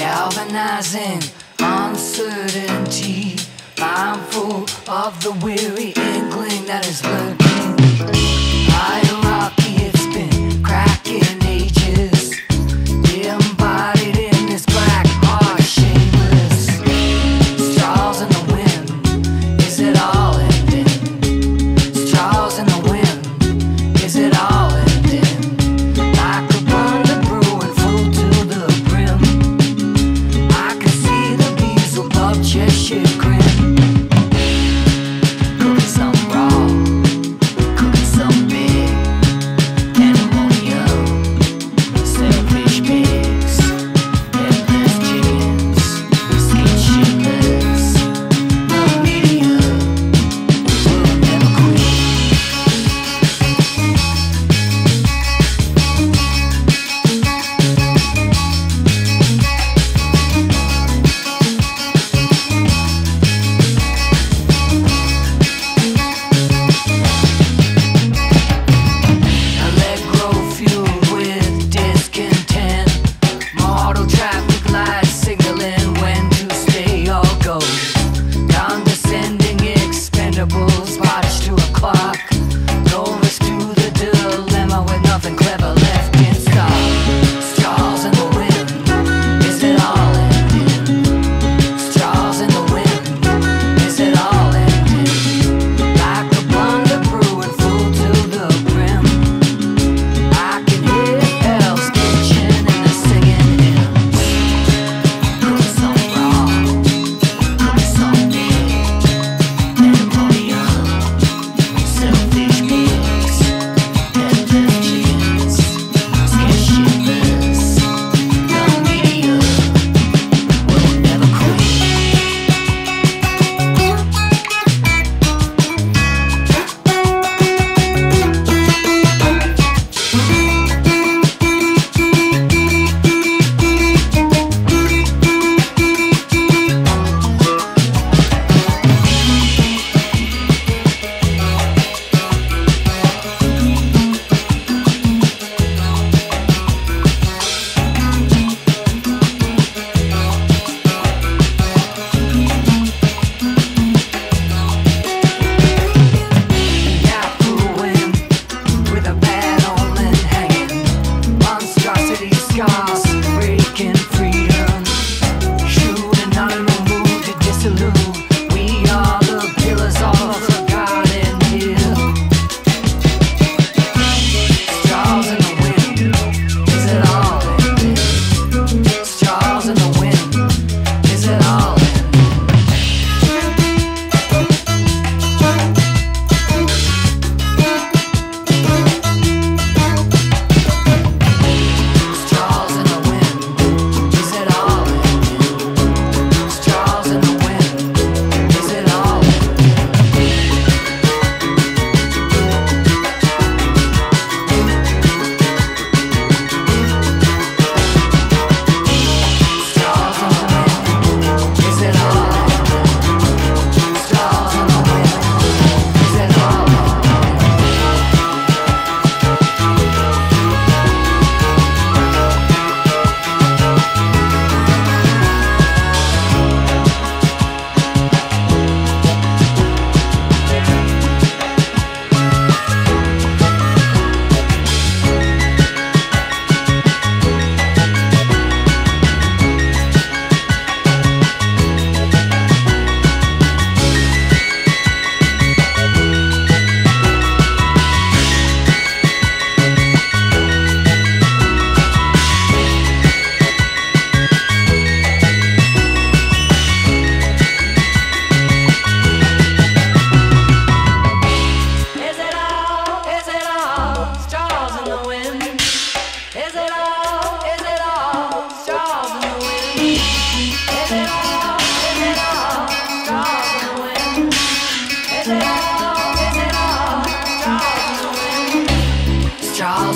galvanizing uncertainty. Mindful of the weary inkling that is lurking.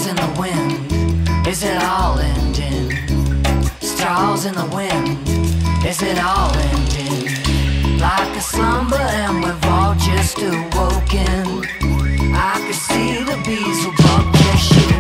Straws in the wind, is it all ending? Stars in the wind, is it all ending? Like a slumber and we've all just awoken. I can see the beelzebub their shoes.